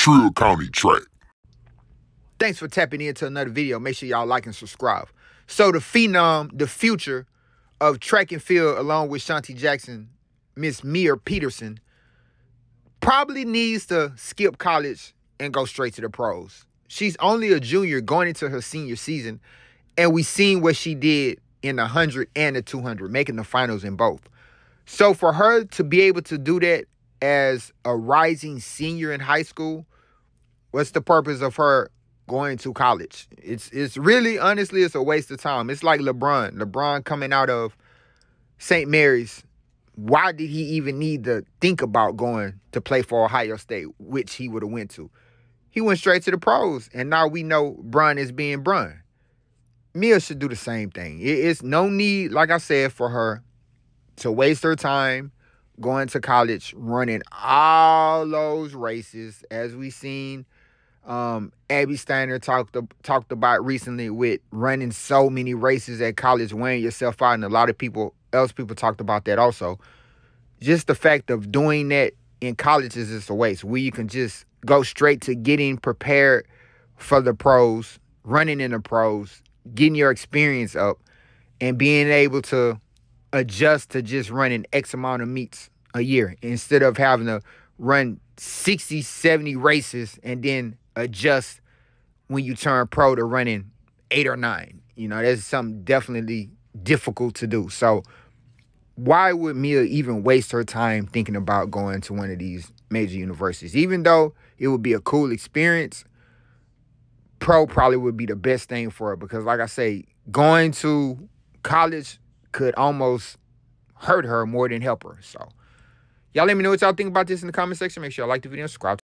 Trill County track. Thanks for tapping into another video. Make sure y'all like and subscribe. So the phenom, the future of track and field, along with Shawnti Jackson, Miss Mia Pedersen, probably needs to skip college and go straight to the pros. She's only a junior going into her senior season, and we've seen what she did in the 100 and the 200, making the finals in both. So for her to be able to do that as a rising senior in high school, what's the purpose of her going to college? It's it's really honestly it's a waste of time. It's like LeBron. LeBron coming out of St. Mary's. Why did he even need to think about going to play for Ohio State, which he would have went to? He went straight to the pros, and now we know Bron is being Bron. Mia should do the same thing. It's no need, like I said, for her to waste her time going to college, running all those races, as we seen um, Abby Steiner talked talked about recently with running so many races at college, wearing yourself out, and a lot of people else people talked about that also. Just the fact of doing that in college is just a waste. Where you can just go straight to getting prepared for the pros, running in the pros, getting your experience up, and being able to adjust to just running X amount of meets a year instead of having to run 60, 70 races and then adjust when you turn pro to running eight or nine. You know, that's something definitely difficult to do. So why would Mia even waste her time thinking about going to one of these major universities? Even though it would be a cool experience, pro probably would be the best thing for her because like I say, going to college could almost hurt her more than help her. So y'all let me know what y'all think about this in the comment section. Make sure y'all like the video and subscribe.